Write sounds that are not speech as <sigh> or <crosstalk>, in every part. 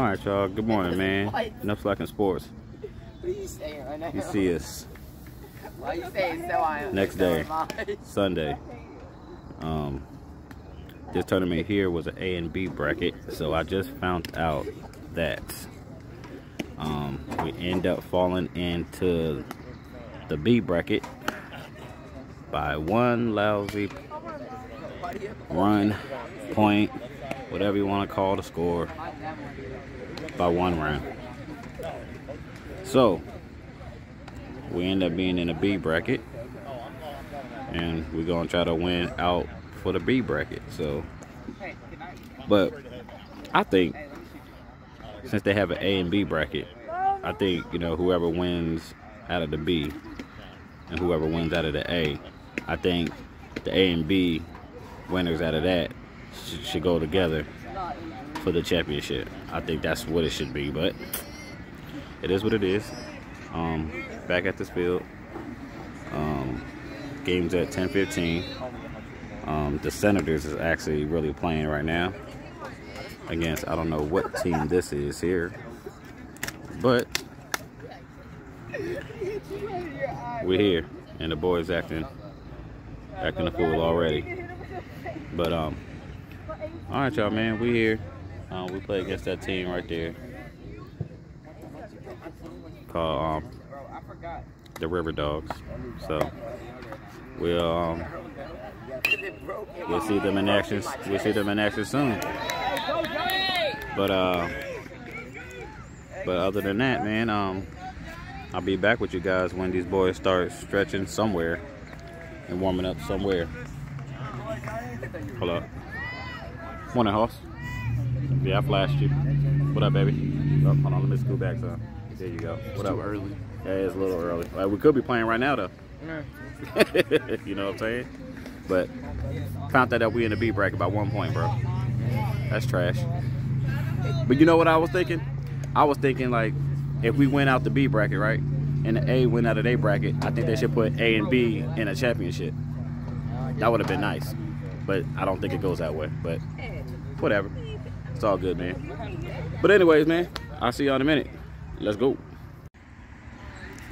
All right, y'all. Good morning, man. <laughs> Enough slacking sports. What are you saying right now? You see us Why you saying so I am? Next day. Sunday. Um, this tournament here was an A and B bracket, so I just found out that um, we end up falling into the B bracket by one lousy run, point, whatever you want to call the score, by one round. So, we end up being in a B bracket and we're gonna try to win out for the B bracket. So, but I think since they have an A and B bracket, I think you know whoever wins out of the B and whoever wins out of the A, I think the A and B winners out of that should go together for the championship. I think that's what it should be, but it is what it is. Um, back at this field. Um, games at 10:15. Um, the Senators is actually really playing right now against I don't know what team this is here, but we're here and the boys acting acting a fool already. But um, all right, y'all, man, we here. Uh, we play against that team right there called um, the River Dogs. So we'll um, we'll see them in action. We'll see them in action soon. But uh, but other than that, man, um, I'll be back with you guys when these boys start stretching somewhere and warming up somewhere. Hold up. Morning, Hoss. Yeah, I flashed you. What up, baby? Oh, hold on, let me scoot back some. There you go. What up? early. Yeah, it's a little early. Like, we could be playing right now, though. <laughs> you know what I'm saying? But found that out we in the B bracket by one point, bro. That's trash. But you know what I was thinking? I was thinking like if we went out the B bracket, right? And the A went out of A bracket, I think they should put A and B in a championship. That would have been nice. But I don't think it goes that way. But whatever. It's all good, man. But anyways, man, I'll see y'all in a minute. Let's go.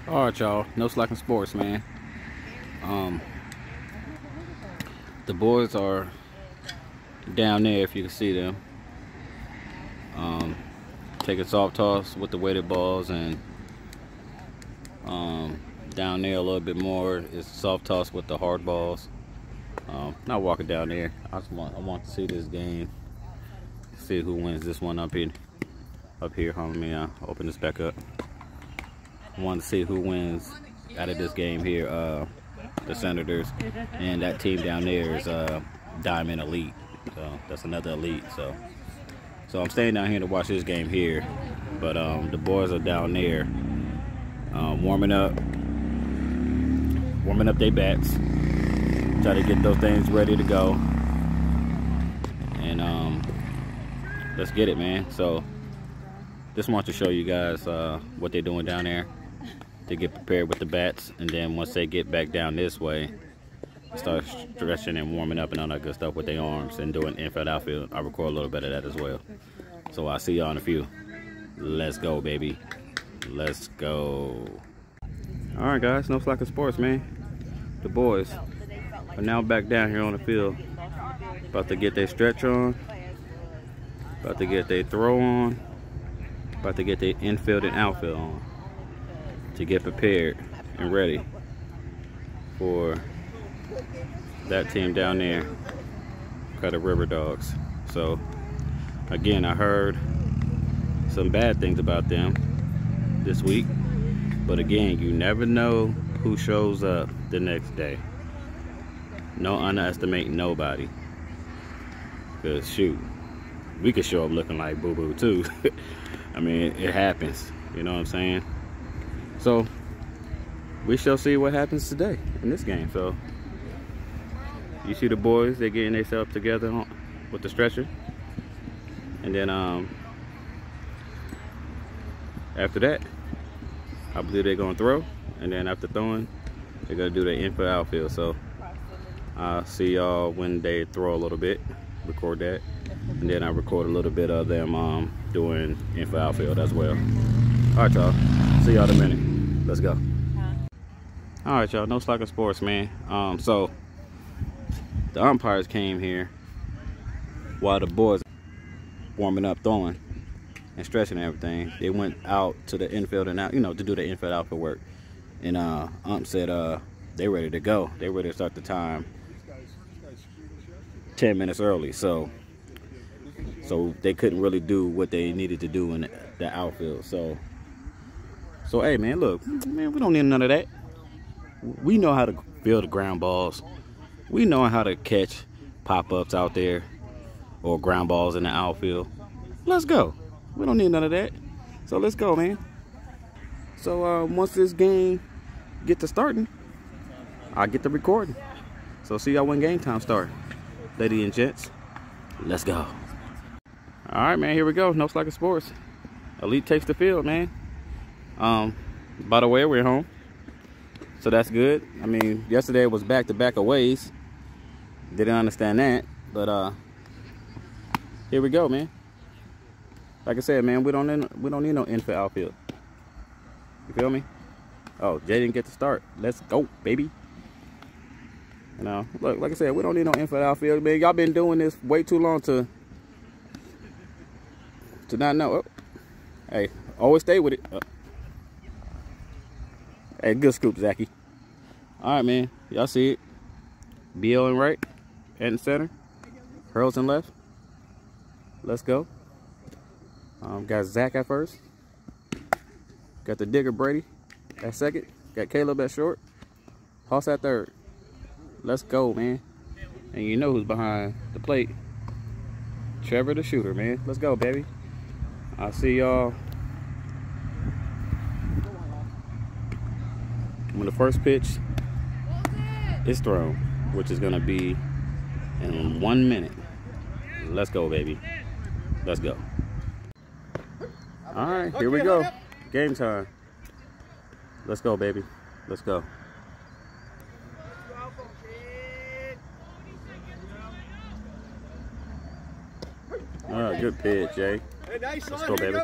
All right, y'all. No slacking sports, man. Um, the boys are down there, if you can see them. Um, taking soft toss with the weighted balls, and um, down there a little bit more is soft toss with the hard balls. Um, not walking down there. I just want I want to see this game. See who wins this one up here. Up here, hold on, let me uh, open this back up. I want to see who wins out of this game here. Uh, the Senators and that team down there is uh, Diamond Elite. So that's another elite. So so I'm staying down here to watch this game here. But um, the boys are down there um, warming up, warming up their bats. Try to get those things ready to go. And um, let's get it, man. So just want to show you guys uh, what they're doing down there. To get prepared with the bats and then once they get back down this way start stretching and warming up and all that good stuff with their arms and doing infield outfield. I record a little bit of that as well. So i'll see y'all in a few. Let's go baby. Let's go. All right guys. No slacking sports man. The boys are now back down here on the field. About to get their stretch on about to get their throw on about to get their infield and outfield on to get prepared and ready for that team down there the River Dogs. So again, I heard some bad things about them this week. But again, you never know who shows up the next day. No underestimate nobody. Cause shoot, we could show up looking like boo boo too. <laughs> I mean, it happens. You know what I'm saying? So we shall see what happens today in this game. So you see the boys, they're getting themselves together on, with the stretcher. And then um, after that, I believe they're gonna throw. And then after throwing, they're gonna do the infield outfield. So I'll see y'all when they throw a little bit. Record that. And then I record a little bit of them um, doing infield outfield as well. All right, y'all. See y'all in a minute. Let's go. All right, y'all. No Slacker Sports, man. Um, so the umpires came here while the boys warming up, throwing and stretching and everything. They went out to the infield and out, you know, to do the infield outfield work. And uh, ump said uh, they ready to go. They ready to start the time 10 minutes early. So so they couldn't really do what they needed to do in the outfield. So so hey man, look, man, we don't need none of that. We know how to build ground balls. We know how to catch pop-ups out there or ground balls in the outfield. Let's go. We don't need none of that. So let's go, man. So uh, once this game get to starting, I get the recording. So see y'all when game time start. Ladies and gents, let's go. All right, man, here we go. No slack Slacker Sports. Elite takes the field, man. Um, by the way, we're home. So that's good. I mean, yesterday was back-to-back -back aways. Didn't understand that, but uh, here we go, man. Like I said, man, we don't need, we don't need no infield outfield. You feel me? Oh, Jay didn't get to start. Let's go, baby. You know, look, like I said, we don't need no infield outfield, man. Y'all been doing this way too long to to not know. Oh. Hey, always stay with it. Oh. Hey, good scoop, Zachy. All right, man. Y'all see it. BL and right, and center, Hurls in left. Let's go. Um, got Zach at first. Got the digger Brady at second. Got Caleb at short. Hoss at third. Let's go, man. And you know who's behind the plate. Trevor the shooter, man. Let's go, baby. I'll see y'all when the first pitch is thrown, which is going to be in one minute. Let's go, baby. Let's go. All right, here we go. Game time. Let's go, baby. Let's go. All right, good pitch, eh? Jay. Let's go, baby.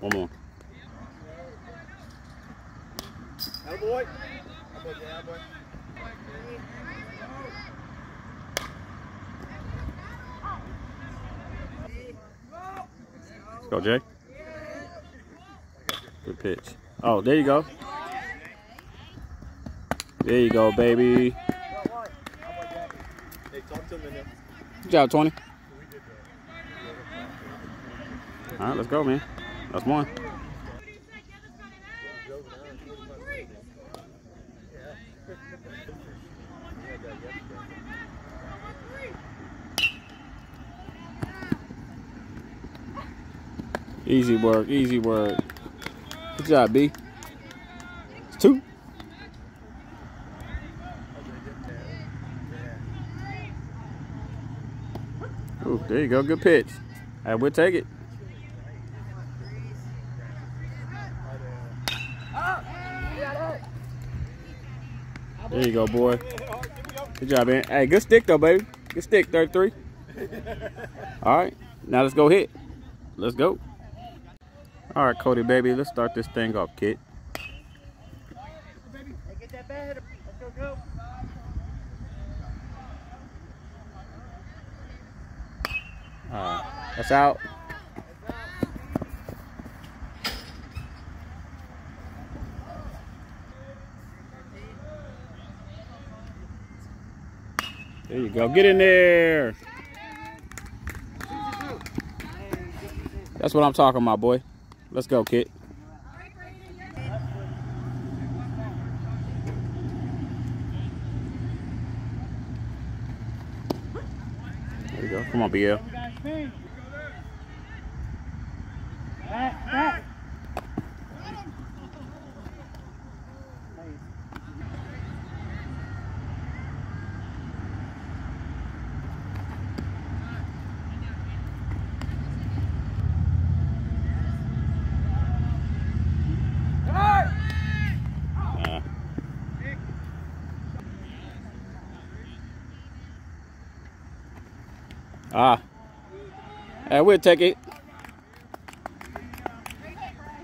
One more. boy. Let's go, Jay. Good pitch. Oh, there you go. There you go, baby. Good job, 20. All right, let's go, man. That's one. Easy work, easy work. Good job, B. It's two. Ooh, there you go. Good pitch. I will take it. There you go, boy. Good job, man. Hey, good stick, though, baby. Good stick, 33. All right, now let's go hit. Let's go. All right, Cody, baby, let's start this thing off, kid. Uh, that's out. Go. Get in there. That's what I'm talking about, boy. Let's go, kid. There you go. Come on, BL. Hey, we'll take it.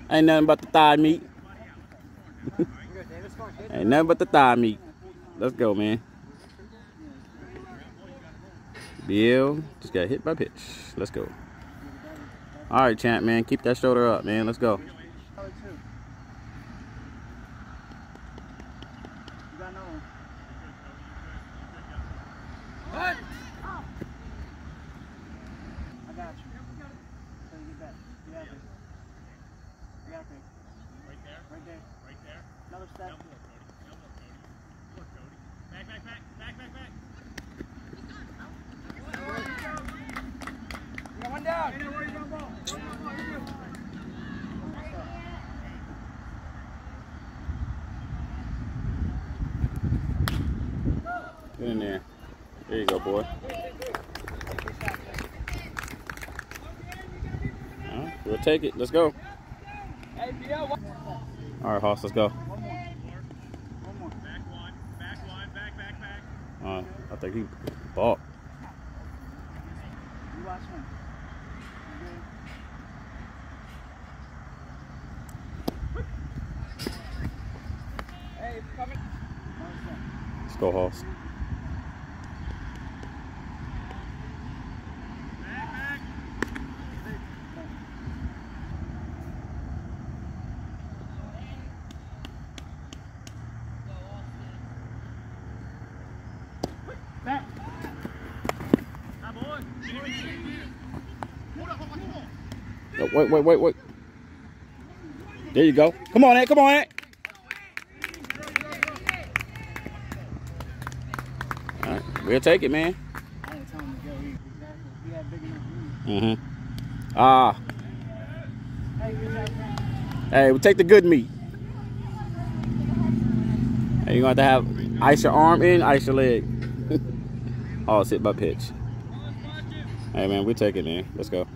Ain't nothing but the thigh meat. <laughs> Ain't nothing but the thigh meat. Let's go, man. Bill just got hit by pitch. Let's go. All right, champ, man. Keep that shoulder up, man. Let's go. We'll take it. Let's go. All right, Hoss, let's go. I think he balked. Let's go, Hoss. Oh, wait, wait, wait, wait. There you go. Come on, Ed. Come on, Ed. All right, we'll take it, man. Mm-hmm. Ah. Hey, we'll take the good meat. Hey, you're going to have to have ice your arm in, ice your leg. <laughs> oh, sit by pitch. Hey, man, we'll take it, man. Let's go.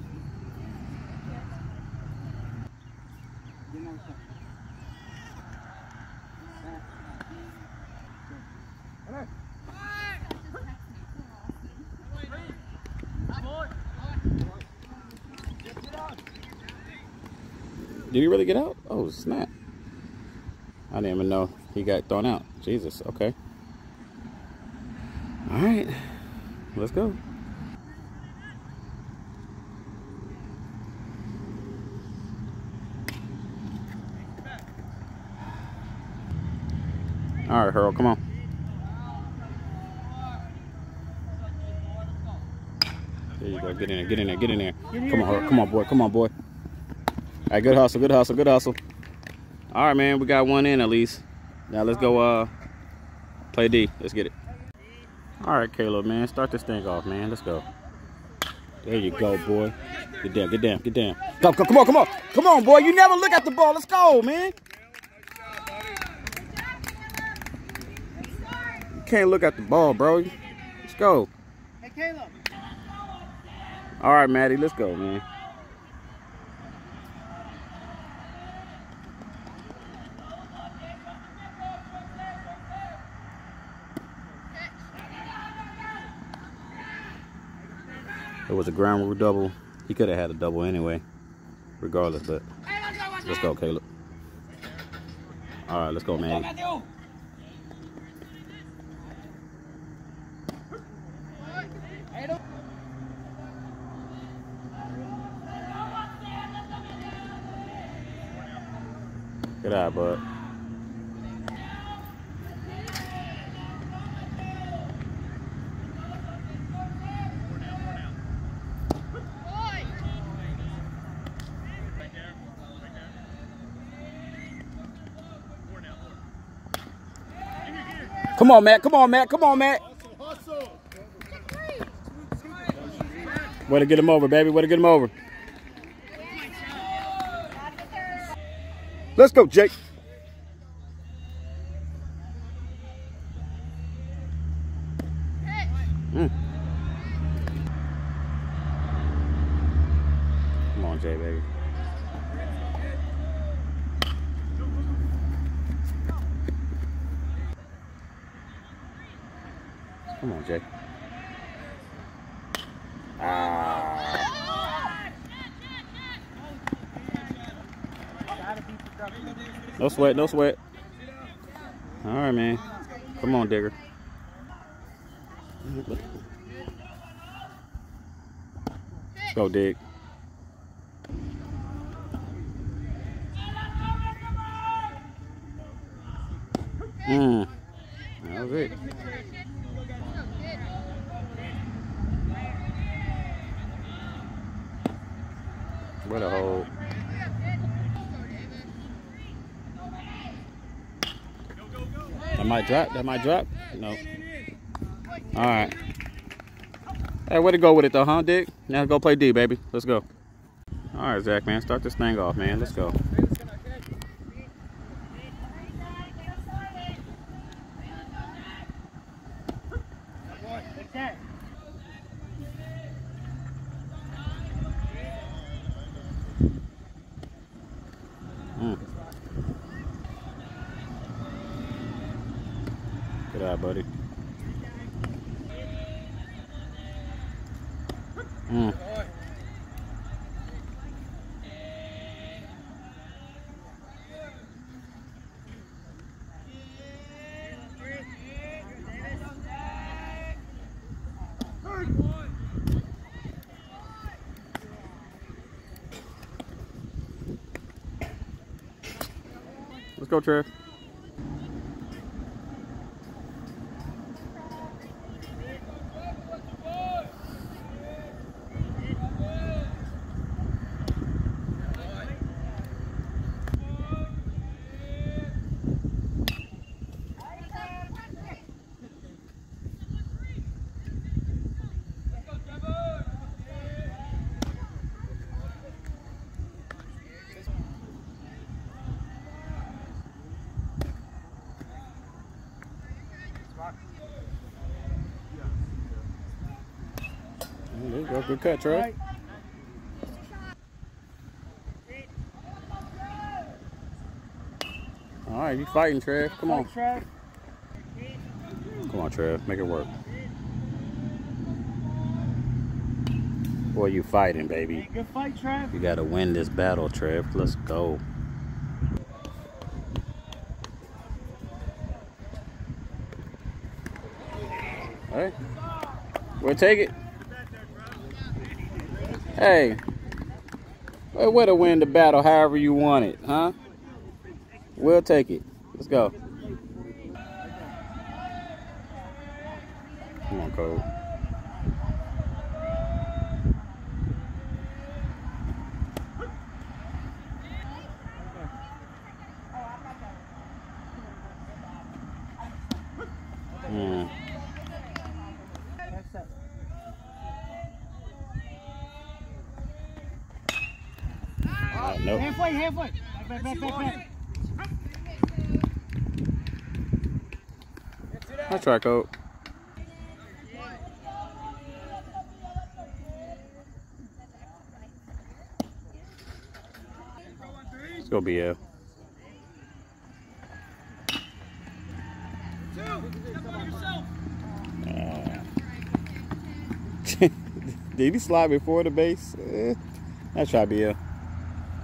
Did he really get out? Oh, snap. I didn't even know he got thrown out. Jesus, okay. All right, let's go. All right, Harold, come on. There you go. Get in there. Get in there. Get in there. Come on, Harold. Come on, boy. Come on, boy. All right, good hustle, good hustle, good hustle. All right, man, we got one in at least. Now let's go uh, play D. Let's get it. All right, Caleb, man, start this thing off, man. Let's go. There you go, boy. Get down, get down, get down. Come, come, come on, come on. Come on, boy. You never look at the ball. Let's go, man. You can't look at the ball, bro. Let's go. Hey, Caleb. All right, Maddie, let's go, man. It was a ground rule double. He could have had a double anyway, regardless, but let's go, Caleb. All right, let's go, man. Good eye, bud. Come on, Matt. Come on, Matt. Come on, Matt. Way to get him over, baby. Way to get him over. Let's go, Jake. Mm. Come on, Jay, baby. Come on, Jay. No sweat, no sweat. All right, man. Come on, Digger. Go, Dig. Mm. That was it. What a hole. That might drop. That might drop. No. All right. Hey, way to go with it though, huh, Dig? Now go play D, baby. Let's go. All right, Zach, man. Start this thing off, man. Let's go. Mm. Good eye, buddy. Mm. Let's go, Trev. There. Good cut, Trev. All right, you fighting, Trev. Come on. Come on, Trev. Make it work. Boy, you fighting, baby. Good fight, Trev. You gotta win this battle, Trev. Let's go. All right. we'll take it. Hey, way to win the battle however you want it, huh? We'll take it. Let's go. Come on, Cole. Hmm. That's it. Uh, Halfway, halfway. Back, back, back, back, try, Coach. Let's go, BL. Uh, <laughs> Did he slide before the base? Eh, let's try.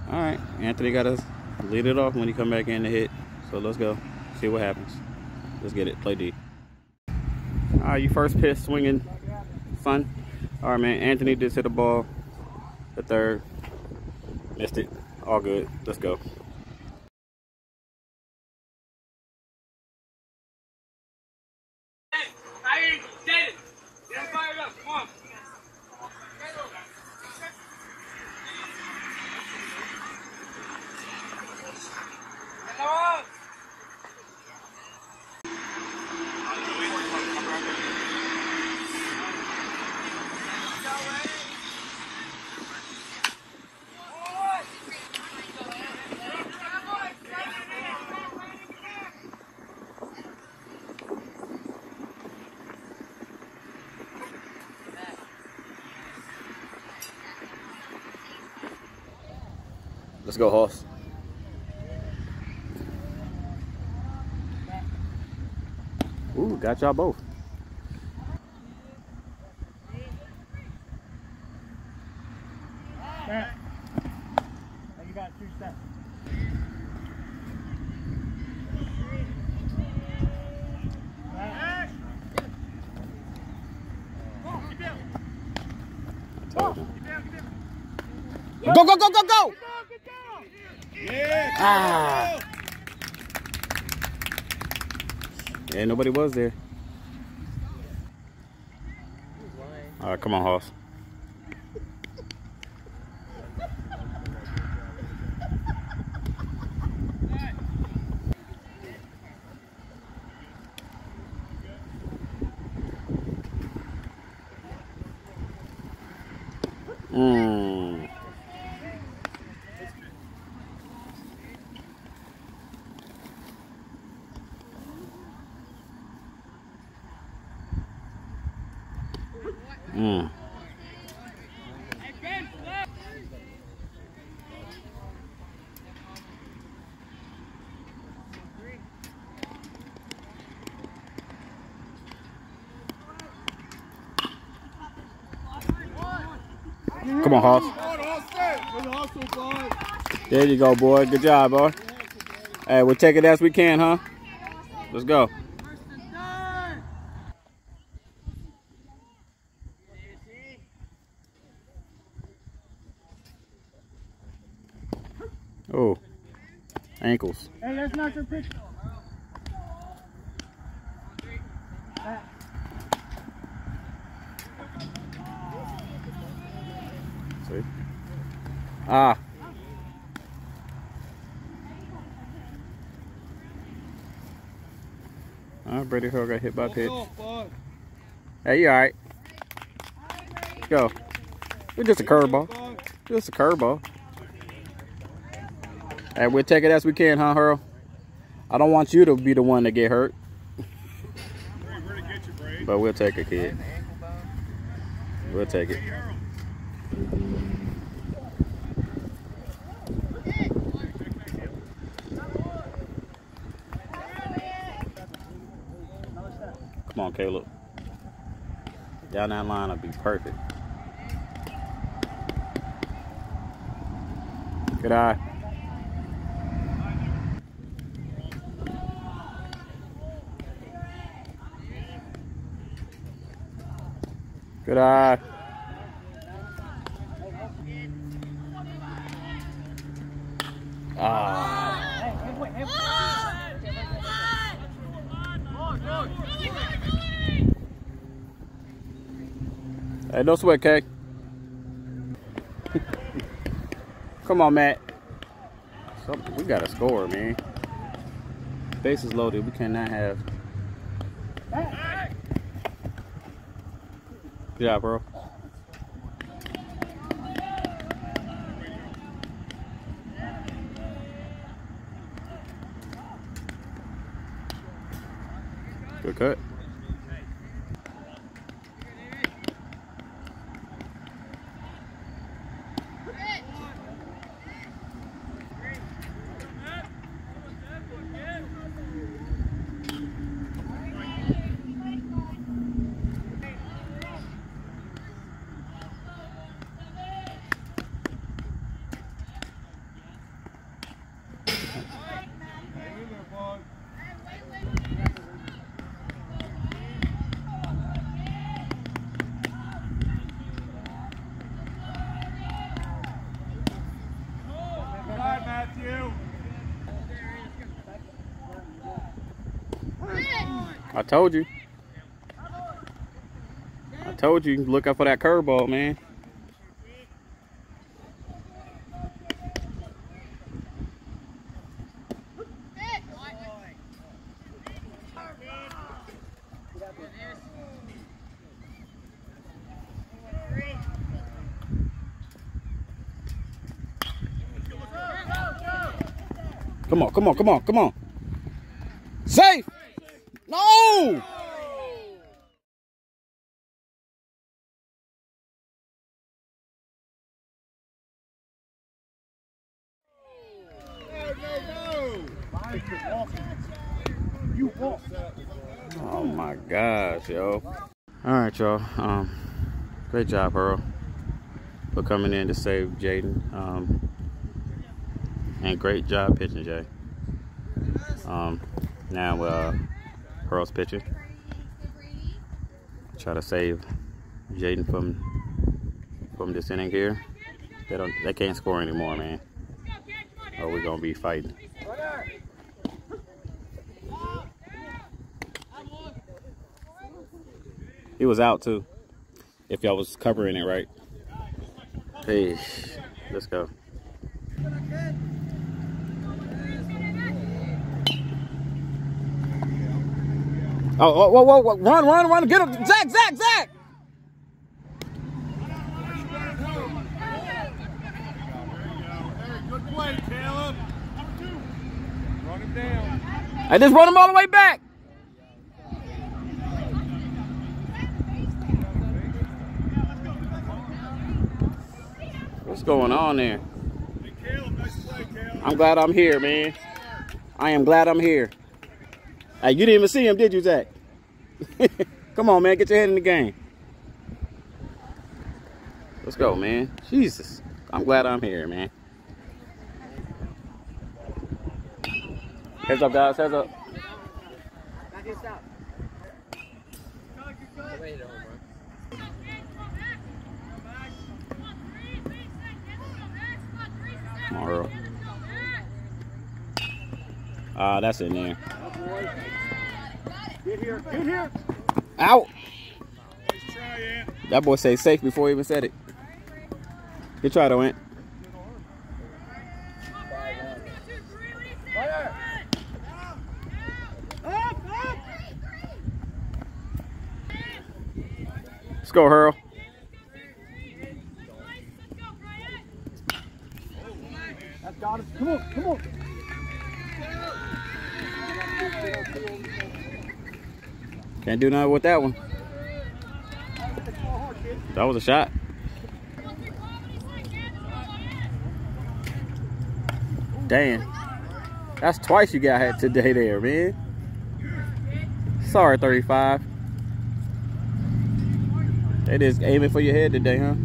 All right, Anthony got to lead it off when he come back in to hit. So let's go, see what happens. Let's get it. Play D. All right, you first pitch swinging, son. All right, man. Anthony just hit a ball. The third. Missed it. All good. Let's go. Let's go, Hoss. Ooh, got y'all both. Go, go, go, go, go! Yeah. Ah. Yeah, nobody was there. All right, come on, Hoss. On, Hoss. There you go, boy. Good job, boy. Hey, we'll take it as we can, huh? Let's go. Oh, ankles. Hey, that's not your. See? Ah. Oh, Brady Hill got hit by a pitch. Hey, you alright? Go. It's just a curveball. Just a curveball. Hey, we'll take it as we can, huh, Hurl? I don't want you to be the one to get hurt, Where'd it get you, Brady? but we'll take it, kid. We'll take it. Come on, Caleb. Down that line will be perfect. Good eye. Good eye. Ah. Hey, no sweat, Kay. Come on, Matt. Something, we got to score, man. Base is loaded. We cannot have. Job, bro. Good cut. Hang in there, boy. Good eye, Matthew. I told you. I told you. Look out for that curveball, man. Come on, come on, come on, come on. Safe! No! You walk. Oh my gosh, yo. All y'all. Um, great job, Earl, for coming in to save Jaden. Um, and great job pitching, Jay. Um, now, uh, Earl's pitching. Try to save Jaden from from this inning here. They don't. They can't score anymore, man. Or we're gonna be fighting. He was out too. If y'all was covering it right. Hey, let's go. Oh, whoa, whoa, whoa, whoa, run, run, run, get him. Zach, Zach, Zach. Good play, Caleb. Run him down. I just run him all the way back. What's going on there? Hey, Caleb, nice play, I'm glad I'm here, man. I am glad I'm here. Hey, you didn't even see him, did you, Zach? <laughs> Come on, man. Get your head in the game. Let's go, man. Jesus. I'm glad I'm here, man. Heads up, guys. Heads up. Earl. Ah, that's in there. Get here. Get here. Out. That boy say safe before he even said it. Good try, though, Ant. Let's go, Hurl. That's got us. Come on, come on. Can't do nothing with that one. That was a shot. Damn. That's twice you got hit today there, man. Sorry, 35. They just aiming for your head today, huh?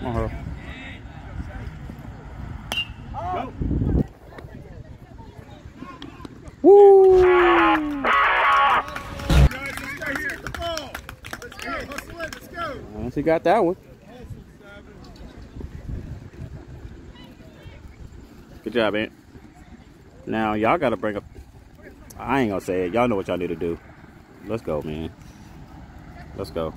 Come on, he got that one. Good job, Ant. Now y'all gotta bring up. I ain't gonna say it. Y'all know what y'all need to do. Let's go, man. Let's go.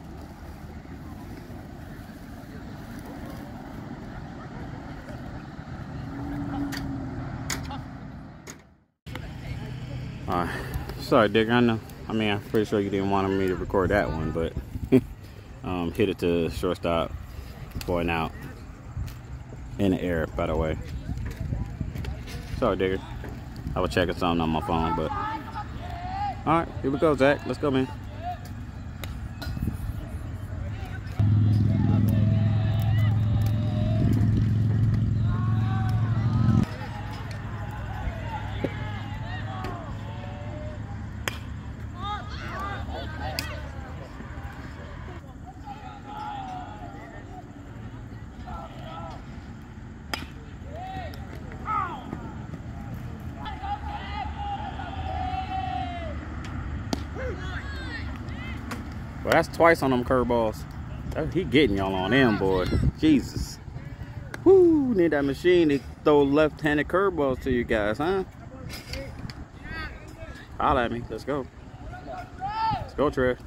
Alright. Sorry, Dig. I know. I mean, I'm pretty sure you didn't want me to record that one, but um, hit it to shortstop, going out in the air. By the way. Sorry, Digger. I was checking something on my phone, but all right, here we go, Zach. Let's go, man. That's twice on them curveballs. That- He getting y'all on them, boy. Jesus. Whoo, need that machine to throw left-handed curveballs to you guys, huh? Holla at me. Let's go. Let's go, Trev.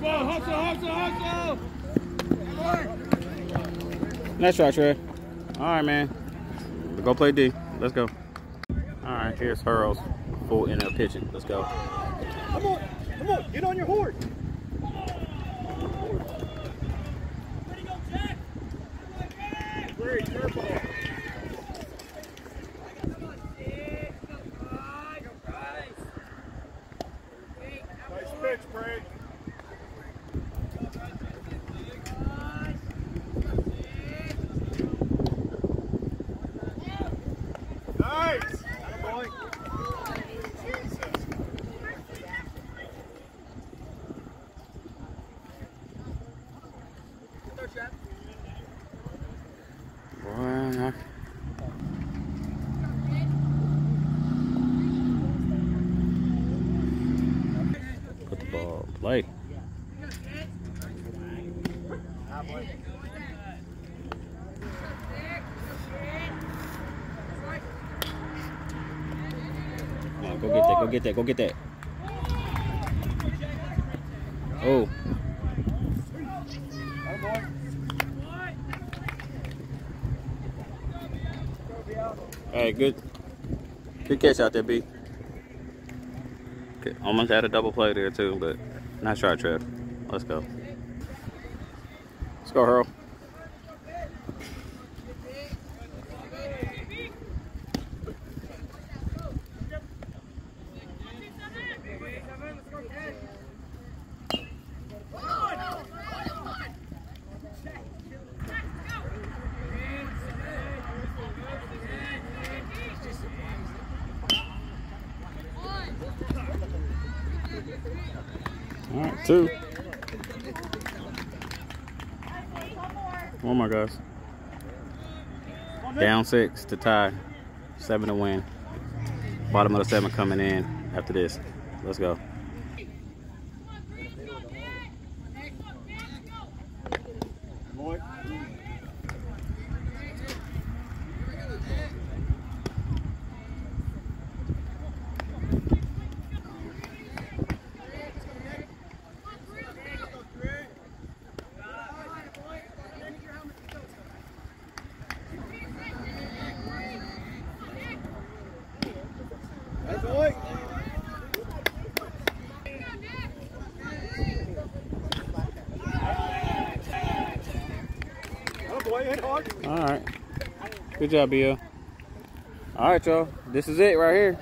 Come on, hustle, hustle, hustle. Nice try, Trev. All right, man. Go play D. Let's go. All right, here's Hurls. Full inner pitching. Let's go. Come on, come on, get on your horse. Great, curveball. Nice pitch, Brad. Nice. Boy. Jesus. Play. Come on, go get that, go get that, go get that. Oh. Hey, good, good catch out there, B. Okay, almost had a double play there too, but nice try, Trev. Let's go. Let's go, Hurl. All right, two. One more, guys. Down six to tie. Seven to win. Bottom of the seven coming in after this. Let's go. All right. Good job, Bill. All right, y'all. This is it right here.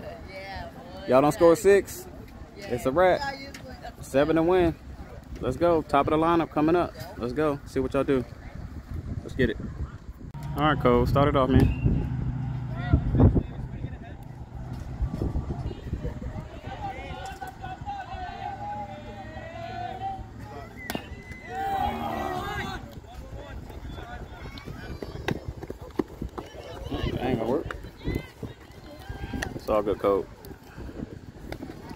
Y'all don't score six. It's a wrap. Seven to win. Let's go. Top of the lineup coming up. Let's go. See what y'all do. Let's get it. All right, Cole. Start it off, man. That ain't gonna work. It's all good, Cole.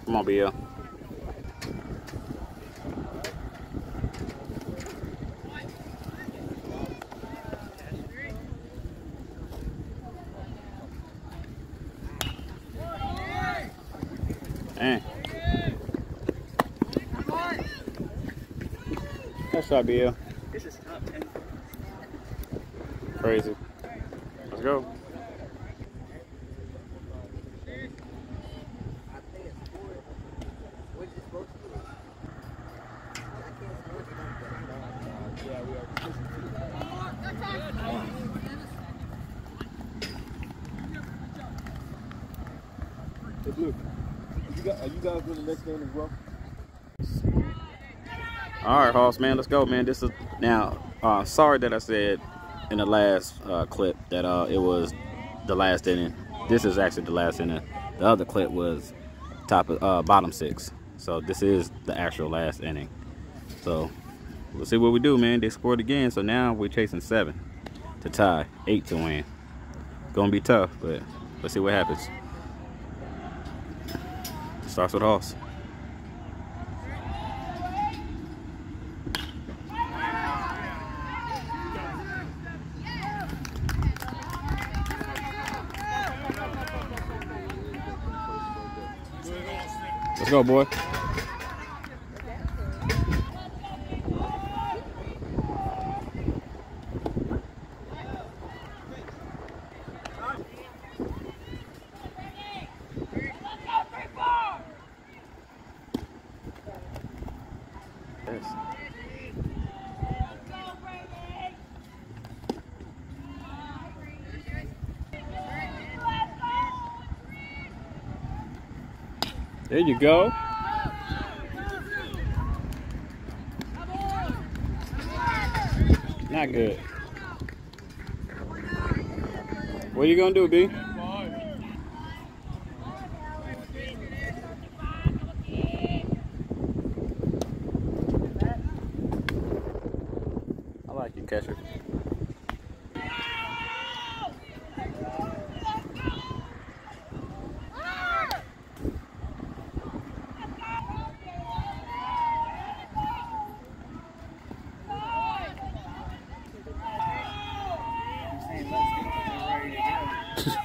Come on, BL. Dang. Nice shot, BL. This is top 10. Crazy. Let's go. Hey, Blue. You got, are you All right, Hoss, man, let's go, man. This is now. Uh, sorry that I said in the last uh, clip that uh, it was the last inning. This is actually the last inning. The other clip was top of uh, bottom six. So this is the actual last inning. So we'll see what we do, man. They scored again, so now we're chasing seven to tie, eight to win. Gonna be tough, but let's see what happens. Starts with Hoss. Let's go, boy. There you go. Not good. What are you gonna do, B? I like you, catcher.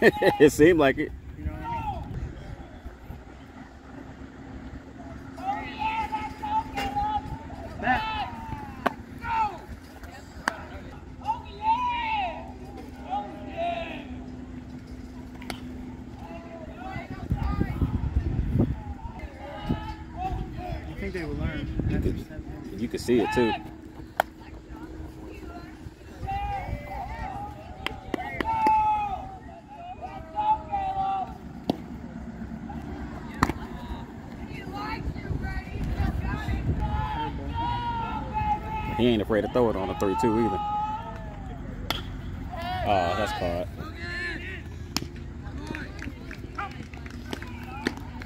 <laughs> it seemed like it. You know I mean? You think they will learn? That's could- You could see it too. Afraid to throw it on a 3 2 either. Oh, that's caught.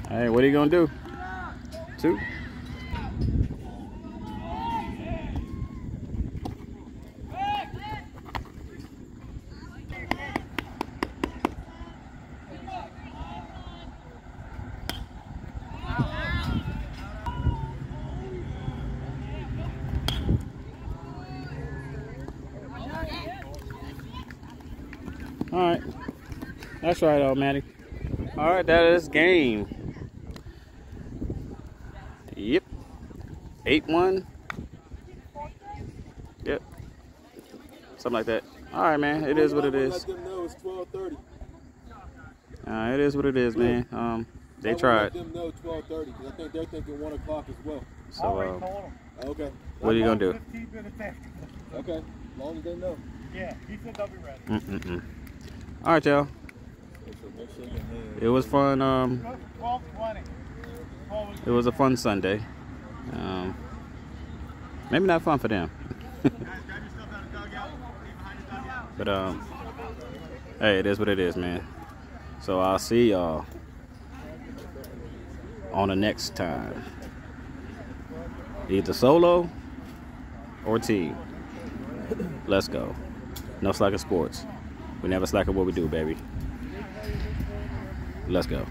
Hey, what are you going to do? Two? All right. That's right, old Matty. All right, that is game. Yep. 8 1. Yep. Something like that. All right, man. It is what it is. Let them know it's 12:30. Uh, it is what it is, man. Um, they tried. Let them know 12:30 because I think they're thinking one o'clock as well. So, uh. Okay. what are you gonna do? 15 minutes after. Okay. As long as they know. Yeah, he said they'll be ready. Mm-mm-mm. All right, y'all. It was fun. Um, it was a fun Sunday. Um, maybe not fun for them, of <laughs> but um, hey, it is what it is, man. So I'll see y'all on the next time. Either solo or team. Let's go. NoSlack'n sports. We never slack at what we do, baby. Let's go.